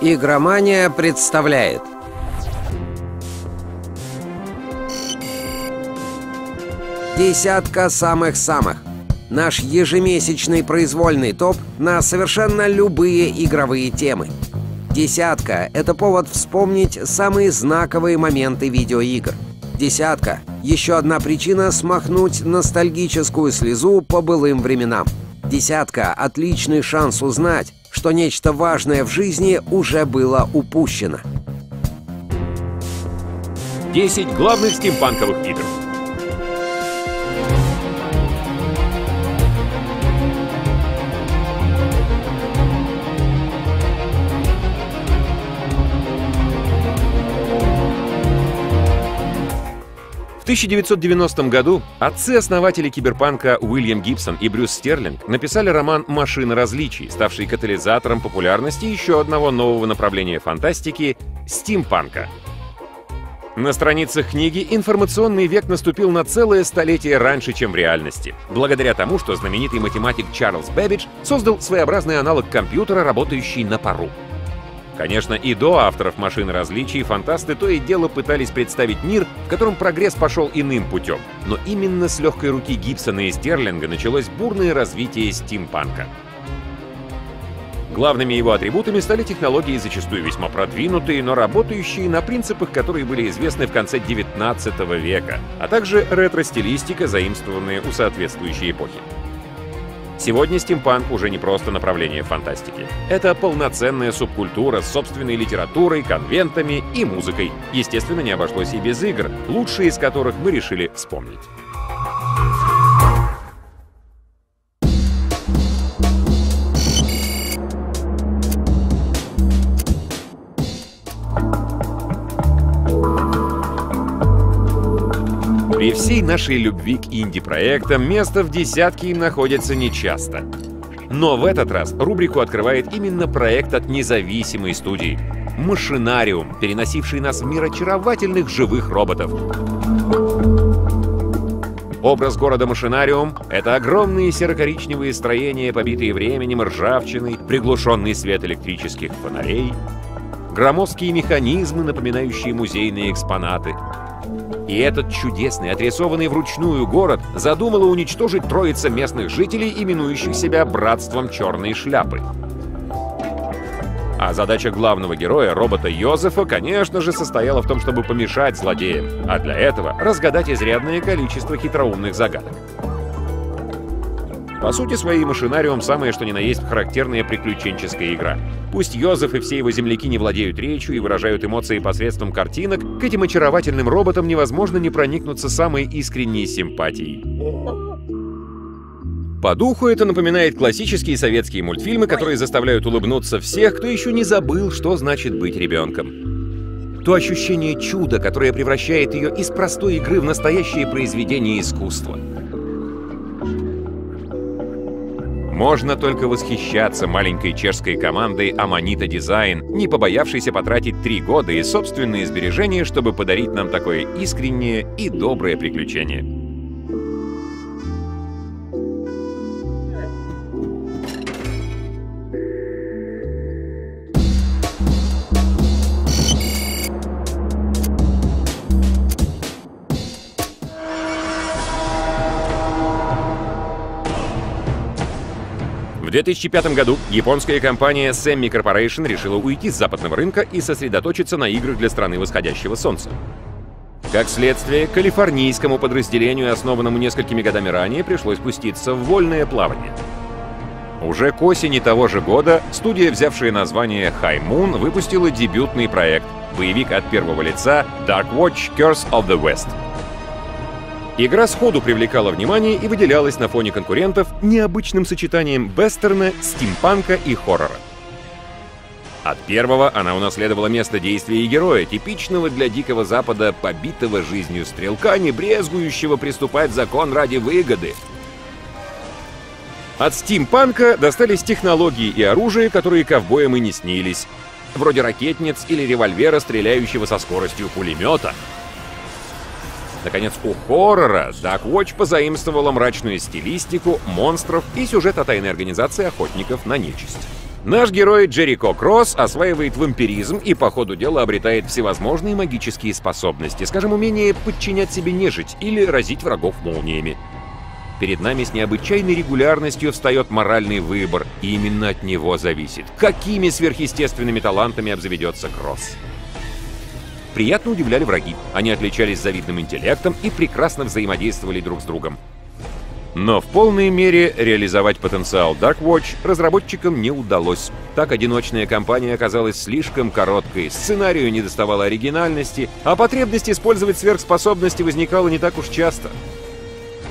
Игромания представляет. Десятка самых-самых. Наш ежемесячный произвольный топ на совершенно любые игровые темы. Десятка — это повод вспомнить самые знаковые моменты видеоигр. Десятка — еще одна причина смахнуть ностальгическую слезу по былым временам Десятка — отличный шанс узнать, что нечто важное в жизни уже было упущено. 10 главных стимпанковых игр. 1990 году отцы-основатели киберпанка Уильям Гибсон и Брюс Стерлинг написали роман «Машина различий», ставший катализатором популярности еще одного нового направления фантастики — стимпанка. На страницах книги информационный век наступил на целое столетие раньше, чем в реальности, благодаря тому, что знаменитый математик Чарльз Бэббидж создал своеобразный аналог компьютера, работающий на пару. Конечно, и до авторов «Машины различий» фантасты то и дело пытались представить мир, в котором прогресс пошел иным путем. Но именно с легкой руки Гибсона и Стерлинга началось бурное развитие стимпанка. Главными его атрибутами стали технологии, зачастую весьма продвинутые, но работающие на принципах, которые были известны в конце 19 века, а также ретро-стилистика, заимствованная у соответствующей эпохи. Сегодня стимпанк уже не просто направление фантастики. Это полноценная субкультура с собственной литературой, конвентами и музыкой. Естественно, не обошлось и без игр, лучшие из которых мы решили вспомнить. Нашей любви к инди-проектам место в десятке им находится нечасто. Но в этот раз рубрику открывает именно проект от независимой студии. Машинариум, переносивший нас в мир очаровательных живых роботов. Образ города Машинариум — это огромные серо-коричневые строения, побитые временем ржавчиной, приглушенный свет электрических фонарей, громоздкие механизмы, напоминающие музейные экспонаты — и этот чудесный, отрисованный вручную город задумала уничтожить троица местных жителей, именующих себя Братством Черной Шляпы. А задача главного героя, робота Йозефа, конечно же, состояла в том, чтобы помешать злодеям, а для этого разгадать изрядное количество хитроумных загадок. По сути своей, машинариум самое что ни на есть характерная приключенческая игра. Пусть Йозеф и все его земляки не владеют речью и выражают эмоции посредством картинок, к этим очаровательным роботам невозможно не проникнуться самой искренней симпатией. По духу это напоминает классические советские мультфильмы, которые заставляют улыбнуться всех, кто еще не забыл, что значит быть ребенком. То ощущение чуда, которое превращает ее из простой игры в настоящее произведение искусства — Можно только восхищаться маленькой чешской командой Аманита Дизайн, не побоявшейся потратить три года и собственные сбережения, чтобы подарить нам такое искреннее и доброе приключение. 2005 году японская компания Semi Corporation решила уйти с западного рынка и сосредоточиться на играх для страны восходящего солнца. Как следствие, калифорнийскому подразделению, основанному несколькими годами ранее, пришлось спуститься в вольное плавание. Уже к осени того же года студия, взявшая название High Moon, выпустила дебютный проект — боевик от первого лица Dark Watch Curse of the West — Игра сходу привлекала внимание и выделялась на фоне конкурентов необычным сочетанием вестерна, стимпанка и хоррора. От первого она унаследовала место действия и героя, типичного для Дикого Запада, побитого жизнью стрелка, не брезгующего приступать закон ради выгоды. От стимпанка достались технологии и оружие, которые ковбоям и не снились, вроде ракетниц или револьвера, стреляющего со скоростью пулемета — Наконец, у хоррора Dark Watch позаимствовала мрачную стилистику, монстров и сюжет о тайной организации охотников на нечисть. Наш герой Джерико Кросс осваивает вампиризм и по ходу дела обретает всевозможные магические способности, скажем, умение подчинять себе нежить или разить врагов молниями. Перед нами с необычайной регулярностью встает моральный выбор, и именно от него зависит, какими сверхъестественными талантами обзаведется Кросс. Приятно удивляли враги. Они отличались завидным интеллектом и прекрасно взаимодействовали друг с другом. Но в полной мере реализовать потенциал Dark Watch разработчикам не удалось. Так одиночная кампания оказалась слишком короткой, сценарию не доставало оригинальности, а потребность использовать сверхспособности возникала не так уж часто.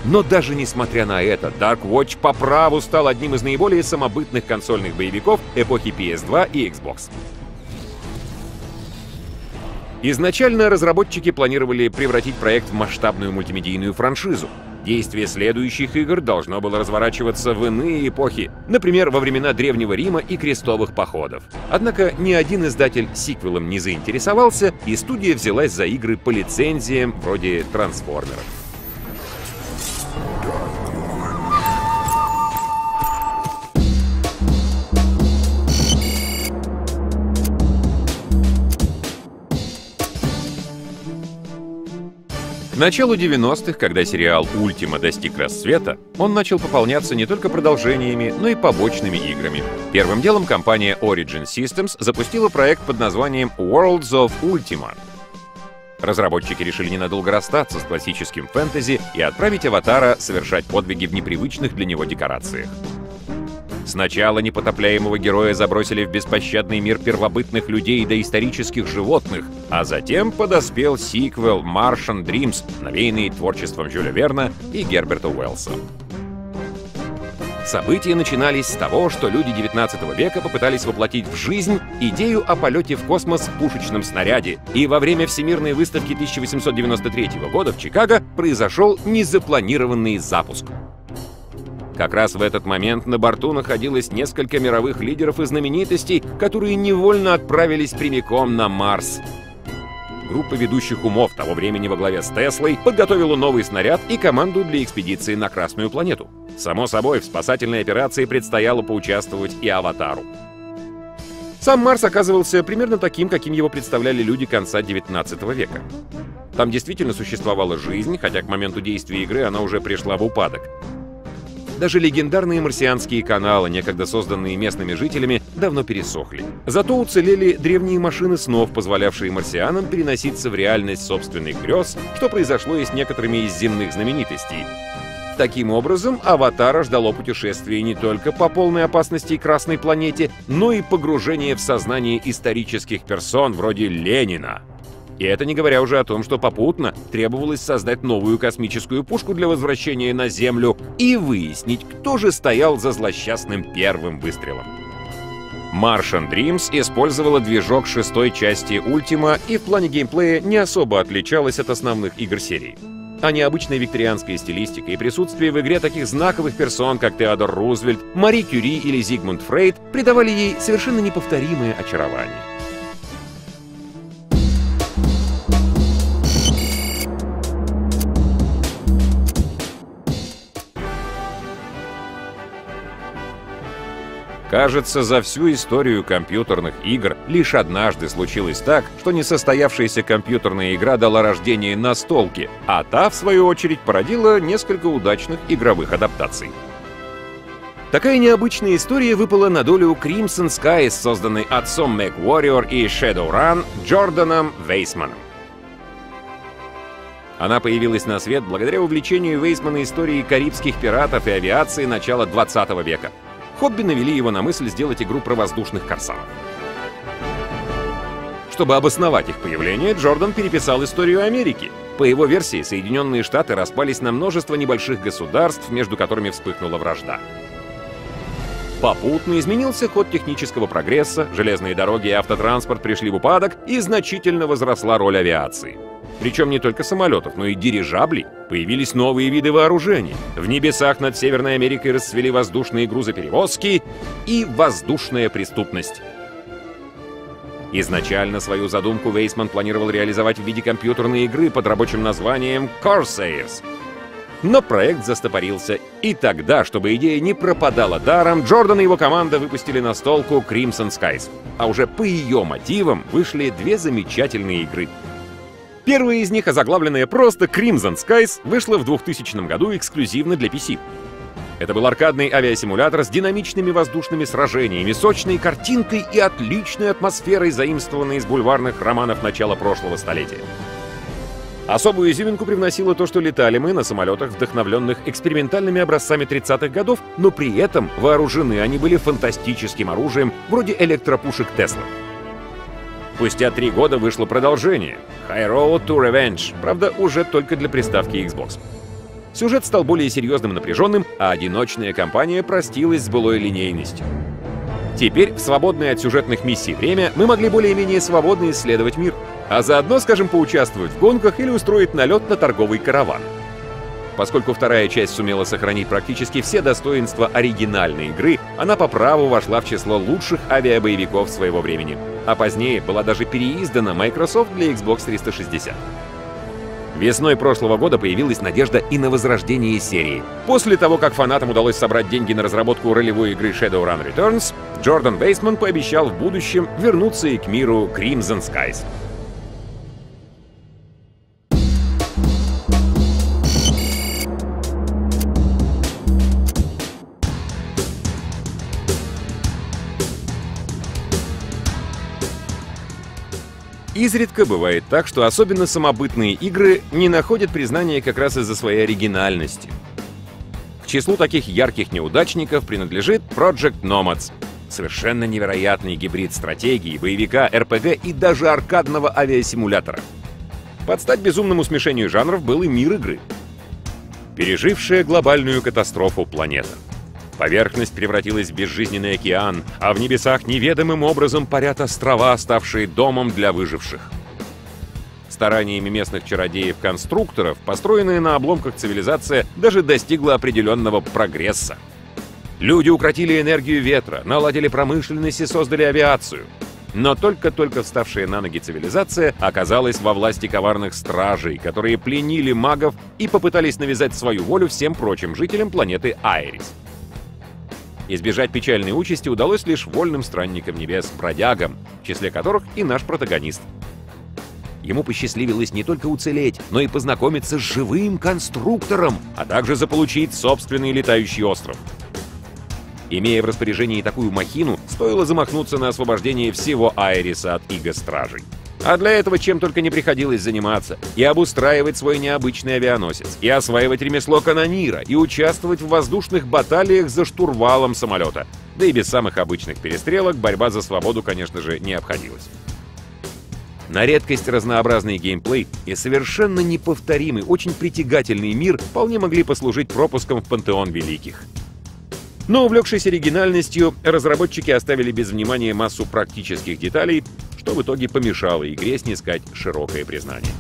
Но даже несмотря на это, Dark Watch по праву стал одним из наиболее самобытных консольных боевиков эпохи PS2 и Xbox. Изначально разработчики планировали превратить проект в масштабную мультимедийную франшизу. Действие следующих игр должно было разворачиваться в иные эпохи, например, во времена Древнего Рима и крестовых походов. Однако ни один издатель сиквелом не заинтересовался, и студия взялась за игры по лицензиям вроде «Трансформеров». К началу 90-х, когда сериал «Ультима» достиг расцвета, он начал пополняться не только продолжениями, но и побочными играми. Первым делом компания Origin Systems запустила проект под названием Worlds of Ultima. Разработчики решили ненадолго расстаться с классическим фэнтези и отправить Аватара совершать подвиги в непривычных для него декорациях. Сначала непотопляемого героя забросили в беспощадный мир первобытных людей и доисторических животных, а затем подоспел сиквел «Martian Dreams», навеянный творчеством Жюля Верна и Герберта Уэллса. События начинались с того, что люди 19 века попытались воплотить в жизнь идею о полете в космос в пушечном снаряде, и во время Всемирной выставки 1893 года в Чикаго произошел незапланированный запуск. Как раз в этот момент на борту находилось несколько мировых лидеров и знаменитостей, которые невольно отправились прямиком на Марс. Группа ведущих умов того времени во главе с Теслой подготовила новый снаряд и команду для экспедиции на Красную планету. Само собой, в спасательной операции предстояло поучаствовать и Аватару. Сам Марс оказывался примерно таким, каким его представляли люди конца 19 века. Там действительно существовала жизнь, хотя к моменту действия игры она уже пришла в упадок. Даже легендарные марсианские каналы, некогда созданные местными жителями, давно пересохли. Зато уцелели древние машины снов, позволявшие марсианам переноситься в реальность собственных грез, что произошло и с некоторыми из земных знаменитостей. Таким образом, Аватара ждало путешествие не только по полной опасности Красной планете, но и погружение в сознание исторических персон вроде Ленина. И это не говоря уже о том, что попутно требовалось создать новую космическую пушку для возвращения на Землю и выяснить, кто же стоял за злосчастным первым выстрелом. Martian Dreams использовала движок шестой части Ultima и в плане геймплея не особо отличалась от основных игр серии. А необычная викторианская стилистика и присутствие в игре таких знаковых персон, как Теодор Рузвельт, Мари Кюри или Зигмунд Фрейд, придавали ей совершенно неповторимое очарование. Кажется, за всю историю компьютерных игр лишь однажды случилось так, что несостоявшаяся компьютерная игра дала рождение настолке, а та, в свою очередь, породила несколько удачных игровых адаптаций. Такая необычная история выпала на долю Crimson Skies, созданной отцом MacWarrior и Shadowrun Джорданом Вейсманом. Она появилась на свет благодаря увлечению Вейсмана историей карибских пиратов и авиации начала 20 века. Хобби навели его на мысль сделать игру про воздушных корсаров. Чтобы обосновать их появление, Джордан переписал историю Америки. По его версии, Соединенные Штаты распались на множество небольших государств, между которыми вспыхнула вражда. Попутно изменился ход технического прогресса, железные дороги и автотранспорт пришли в упадок, и значительно возросла роль авиации. Причем не только самолетов, но и дирижаблей. Появились новые виды вооружений. В небесах над Северной Америкой расцвели воздушные грузоперевозки и воздушная преступность. Изначально свою задумку Вейсман планировал реализовать в виде компьютерной игры под рабочим названием Corsairs. Но проект застопорился, и тогда, чтобы идея не пропадала даром, Джордан и его команда выпустили на столку Crimson Skies. А уже по ее мотивам вышли две замечательные игры. Первая из них, озаглавленная просто Crimson Skies, вышла в 2000 году эксклюзивно для PC. Это был аркадный авиасимулятор с динамичными воздушными сражениями, сочной картинкой и отличной атмосферой, заимствованной из бульварных романов начала прошлого столетия. Особую изюминку привносило то, что летали мы на самолетах, вдохновленных экспериментальными образцами 30-х годов, но при этом вооружены они были фантастическим оружием вроде электропушек Тесла. Спустя три года вышло продолжение — High Road to Revenge, правда, уже только для приставки Xbox. Сюжет стал более серьезным и напряженным, а одиночная кампания простилась с былой линейностью. Теперь, в свободное от сюжетных миссий время, мы могли более-менее свободно исследовать мир, а заодно, скажем, поучаствовать в гонках или устроить налет на торговый караван. Поскольку вторая часть сумела сохранить практически все достоинства оригинальной игры, она по праву вошла в число лучших авиабоевиков своего времени, а позднее была даже переиздана Microsoft для Xbox 360. Весной прошлого года появилась надежда и на возрождение серии. После того, как фанатам удалось собрать деньги на разработку ролевой игры Shadowrun Returns, Джордан Бейсман пообещал в будущем вернуться и к миру Crimson Skies. Изредка бывает так, что особенно самобытные игры не находят признания как раз из-за своей оригинальности. К числу таких ярких неудачников принадлежит Project Nomads. Совершенно невероятный гибрид стратегии, боевика, РПГ и даже аркадного авиасимулятора. Под стать безумному смешению жанров был и мир игры. Пережившая глобальную катастрофу планета. Поверхность превратилась в безжизненный океан, а в небесах неведомым образом парят острова, ставшие домом для выживших. Стараниями местных чародеев-конструкторов, построенная на обломках цивилизация даже достигла определенного прогресса. Люди укротили энергию ветра, наладили промышленность и создали авиацию. Но только-только вставшая на ноги цивилизация оказалась во власти коварных стражей, которые пленили магов и попытались навязать свою волю всем прочим жителям планеты Айрис. Избежать печальной участи удалось лишь вольным странникам небес, бродягам, в числе которых и наш протагонист. Ему посчастливилось не только уцелеть, но и познакомиться с живым конструктором, а также заполучить собственный летающий остров. Имея в распоряжении такую махину, стоило замахнуться на освобождение всего Айриса от иго-стражей. А для этого чем только не приходилось заниматься. И обустраивать свой необычный авианосец, и осваивать ремесло канонира, и участвовать в воздушных баталиях за штурвалом самолета. Да и без самых обычных перестрелок борьба за свободу, конечно же, не обходилась. На редкость разнообразный геймплей и совершенно неповторимый, очень притягательный мир вполне могли послужить пропуском в пантеон великих. Но увлекшись оригинальностью, разработчики оставили без внимания массу практических деталей, что в итоге помешало игре снискать широкое признание.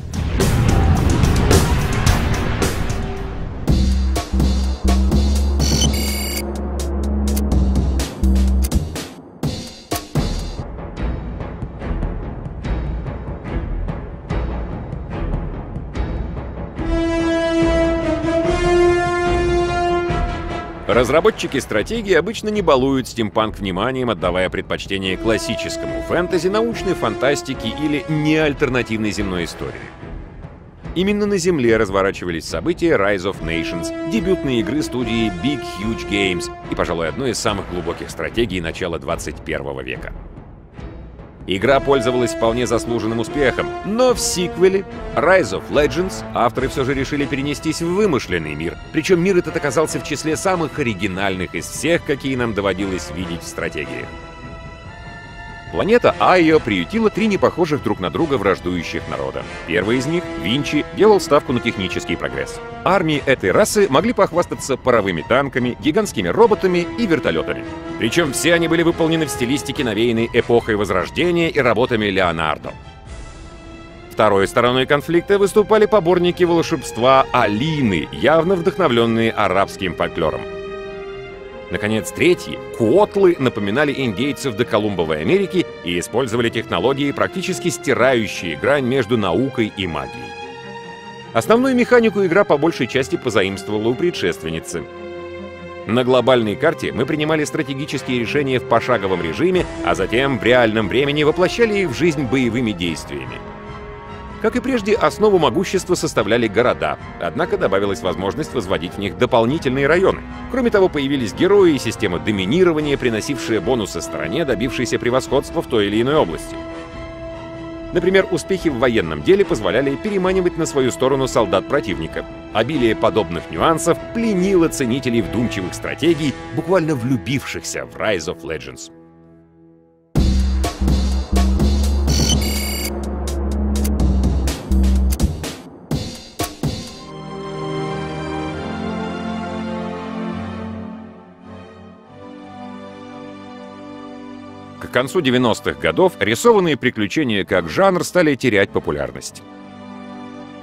Разработчики стратегии обычно не балуют стимпанк вниманием, отдавая предпочтение классическому фэнтези, научной фантастике или неальтернативной земной истории. Именно на Земле разворачивались события Rise of Nations, дебютной игры студии Big Huge Games и, пожалуй, одной из самых глубоких стратегий начала 21 века. Игра пользовалась вполне заслуженным успехом, но в сиквеле Rise of Legends авторы все же решили перенестись в вымышленный мир. Причем мир этот оказался в числе самых оригинальных из всех, какие нам доводилось видеть в стратегии. Планета Айо приютила три непохожих друг на друга враждующих народа. Первый из них, Винчи, делал ставку на технический прогресс. Армии этой расы могли похвастаться паровыми танками, гигантскими роботами и вертолетами. Причем все они были выполнены в стилистике, навеянной эпохой Возрождения и работами Леонардо. Второй стороной конфликта выступали поборники волшебства Алины, явно вдохновленные арабским фольклором. Наконец, третьи, куотлы, напоминали индейцев до Колумбовой Америки и использовали технологии, практически стирающие грань между наукой и магией. Основную механику игра по большей части позаимствовала у предшественницы. На глобальной карте мы принимали стратегические решения в пошаговом режиме, а затем в реальном времени воплощали их в жизнь боевыми действиями. Как и прежде, основу могущества составляли города, однако добавилась возможность возводить в них дополнительные районы. Кроме того, появились герои и система доминирования, приносившие бонусы стране, добившейся превосходства в той или иной области. Например, успехи в военном деле позволяли переманивать на свою сторону солдат противника. Обилие подобных нюансов пленило ценителей вдумчивых стратегий, буквально влюбившихся в Rise of Legends. К концу 90-х годов рисованные приключения как жанр стали терять популярность.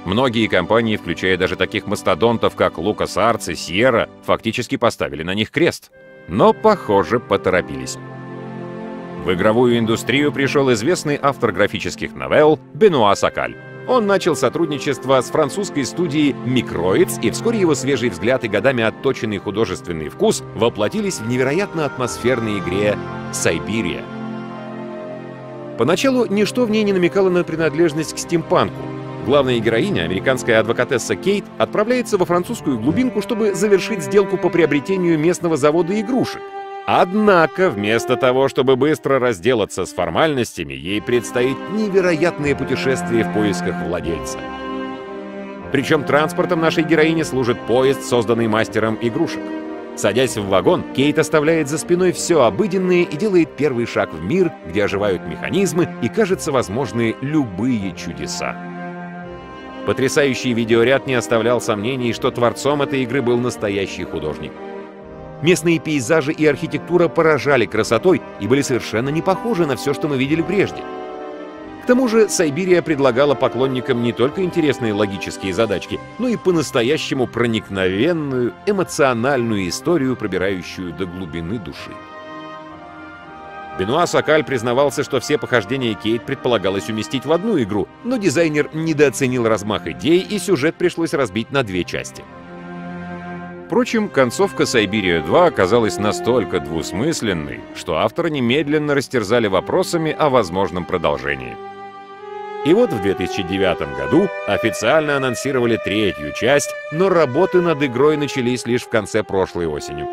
Многие компании, включая даже таких мастодонтов, как LucasArts и Sierra, фактически поставили на них крест. Но, похоже, поторопились. В игровую индустрию пришел известный автор графических новелл Бенуа Сакаль. Он начал сотрудничество с французской студией Microids, и вскоре его свежий взгляд и годами отточенный художественный вкус воплотились в невероятно атмосферной игре «Сайбирия». Поначалу ничто в ней не намекало на принадлежность к стимпанку. Главная героиня, американская адвокатесса Кейт, отправляется во французскую глубинку, чтобы завершить сделку по приобретению местного завода игрушек. Однако, вместо того, чтобы быстро разделаться с формальностями, ей предстоит невероятное путешествие в поисках владельца. Причем транспортом нашей героини служит поезд, созданный мастером игрушек. Садясь в вагон, Кейт оставляет за спиной все обыденное и делает первый шаг в мир, где оживают механизмы и, кажется, возможны любые чудеса. Потрясающий видеоряд не оставлял сомнений, что творцом этой игры был настоящий художник. Местные пейзажи и архитектура поражали красотой и были совершенно не похожи на все, что мы видели прежде. К тому же Сайбирия предлагала поклонникам не только интересные логические задачки, но и по-настоящему проникновенную, эмоциональную историю, пробирающую до глубины души. Бенуа Сакаль признавался, что все похождения Кейт предполагалось уместить в одну игру, но дизайнер недооценил размах идей, и сюжет пришлось разбить на две части. Впрочем, концовка «Сайбирия 2» оказалась настолько двусмысленной, что автора немедленно растерзали вопросами о возможном продолжении. И вот в 2009 году официально анонсировали третью часть, но работы над игрой начались лишь в конце прошлой осени.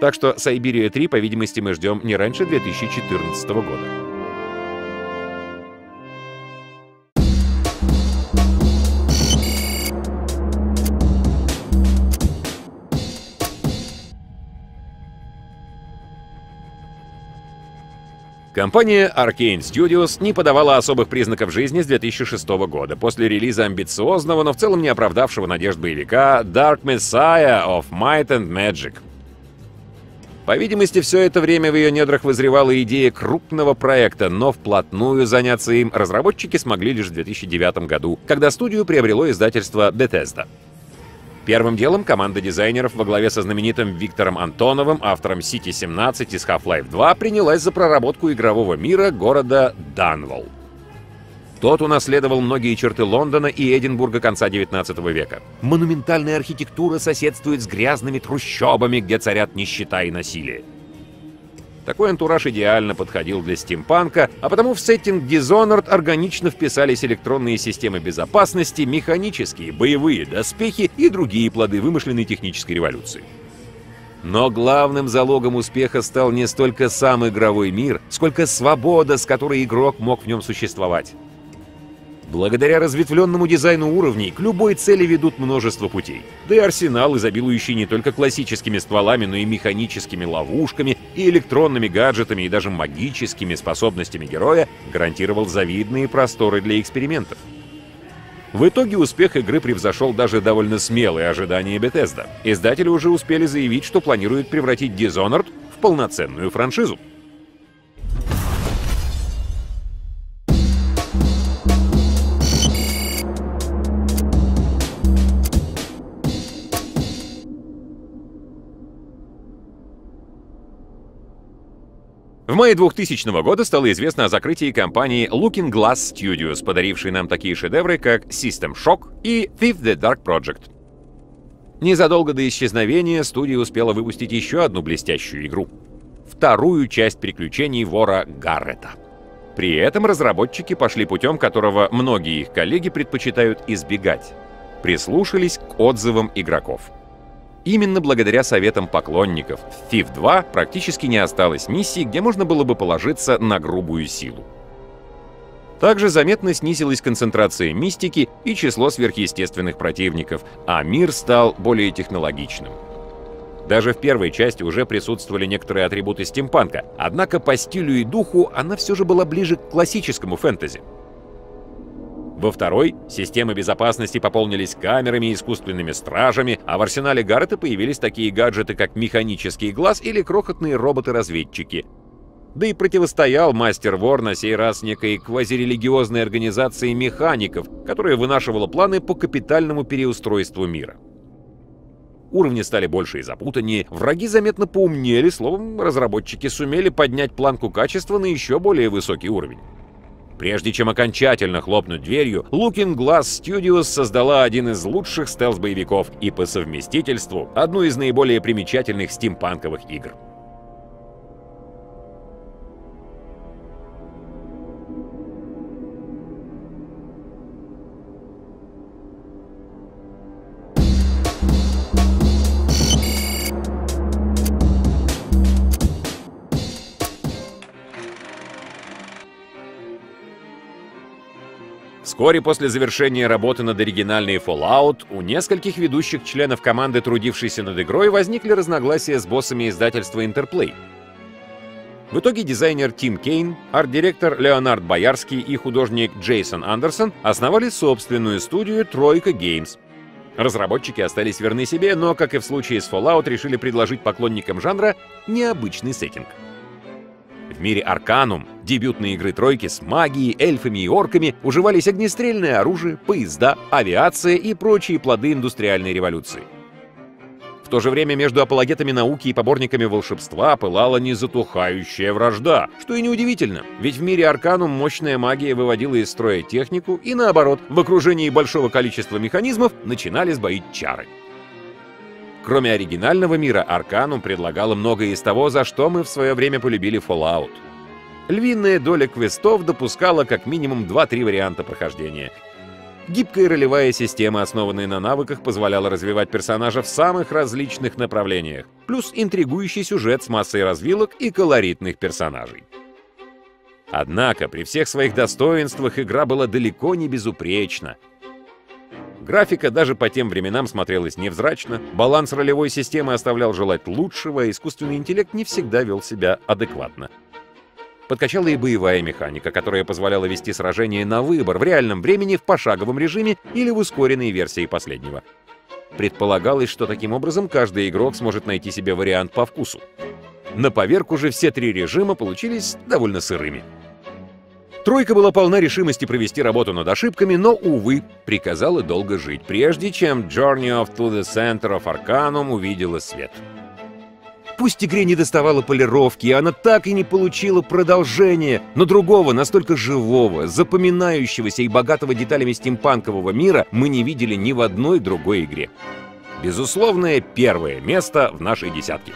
Так что «Сайбирия 3», по видимости, мы ждем не раньше 2014 года. Компания Arcane Studios не подавала особых признаков жизни с 2006 года, после релиза амбициозного, но в целом не оправдавшего надежд боевика Dark Messiah of Might and Magic. По видимости, все это время в ее недрах вызревала идея крупного проекта, но вплотную заняться им разработчики смогли лишь в 2009 году, когда студию приобрело издательство Bethesda. Первым делом команда дизайнеров во главе со знаменитым Виктором Антоновым, автором City 17 из Half-Life 2, принялась за проработку игрового мира города Данволл. Тот унаследовал многие черты Лондона и Эдинбурга конца 19 века. Монументальная архитектура соседствует с грязными трущобами, где царят нищета и насилие. Такой антураж идеально подходил для стимпанка, а потому в сеттинг Dishonored органично вписались электронные системы безопасности, механические, боевые доспехи и другие плоды вымышленной технической революции. Но главным залогом успеха стал не столько сам игровой мир, сколько свобода, с которой игрок мог в нем существовать. Благодаря разветвленному дизайну уровней к любой цели ведут множество путей. Да и арсенал, изобилующий не только классическими стволами, но и механическими ловушками, и электронными гаджетами, и даже магическими способностями героя, гарантировал завидные просторы для экспериментов. В итоге успех игры превзошел даже довольно смелые ожидания Bethesda. Издатели уже успели заявить, что планируют превратить Dishonored в полноценную франшизу. В мае 2000 года стало известно о закрытии компании Looking Glass Studios, подарившей нам такие шедевры, как System Shock и Thief the Dark Project. Незадолго до исчезновения студия успела выпустить еще одну блестящую игру. Вторую часть приключений вора Гаррета. При этом разработчики пошли путем, которого многие их коллеги предпочитают избегать. Прислушались к отзывам игроков. Именно благодаря советам поклонников в FIF 2 практически не осталось миссий, где можно было бы положиться на грубую силу. Также заметно снизилась концентрация мистики и число сверхъестественных противников, а мир стал более технологичным. Даже в первой части уже присутствовали некоторые атрибуты стимпанка, однако по стилю и духу она все же была ближе к классическому фэнтези. Во второй системы безопасности пополнились камерами и искусственными стражами, а в арсенале Гаррета появились такие гаджеты, как механический глаз или крохотные роботы-разведчики. Да и противостоял мастер Вор на сей раз некой квазирелигиозной организации механиков, которая вынашивала планы по капитальному переустройству мира. Уровни стали больше и запутаннее, враги заметно поумнели, словом, разработчики сумели поднять планку качества на еще более высокий уровень. Прежде чем окончательно хлопнуть дверью, Looking Glass Studios создала один из лучших стелс-боевиков и по совместительству одну из наиболее примечательных стимпанковых игр. Вскоре после завершения работы над оригинальной Fallout у нескольких ведущих членов команды, трудившейся над игрой, возникли разногласия с боссами издательства Interplay. В итоге дизайнер Тим Кейн, арт-директор Леонард Боярский и художник Джейсон Андерсон основали собственную студию Тройка Games. Разработчики остались верны себе, но, как и в случае с Fallout, решили предложить поклонникам жанра необычный сеттинг — мире Арканум, дебютной игры тройки с магией, эльфами и орками, уживались огнестрельное оружие, поезда, авиация и прочие плоды индустриальной революции. В то же время между апологетами науки и поборниками волшебства пылала незатухающая вражда, что и неудивительно, ведь в мире Арканум мощная магия выводила из строя технику, и наоборот, в окружении большого количества механизмов начинали сбоить чары. Кроме оригинального мира, Арканум предлагала многое из того, за что мы в свое время полюбили Fallout. Львиная доля квестов допускала как минимум 2-3 варианта прохождения. Гибкая ролевая система, основанная на навыках, позволяла развивать персонажа в самых различных направлениях, плюс интригующий сюжет с массой развилок и колоритных персонажей. Однако, при всех своих достоинствах игра была далеко не безупречна, Графика даже по тем временам смотрелась невзрачно, баланс ролевой системы оставлял желать лучшего, а искусственный интеллект не всегда вел себя адекватно. Подкачала и боевая механика, которая позволяла вести сражения на выбор в реальном времени в пошаговом режиме или в ускоренной версии последнего. Предполагалось, что таким образом каждый игрок сможет найти себе вариант по вкусу. На поверку же все три режима получились довольно сырыми. Тройка была полна решимости провести работу над ошибками, но, увы, приказала долго жить, прежде чем Journey of to the Center of Arcanum увидела свет. Пусть игре не доставала полировки, и она так и не получила продолжения, но другого, настолько живого, запоминающегося и богатого деталями стимпанкового мира мы не видели ни в одной другой игре. Безусловное первое место в нашей десятке.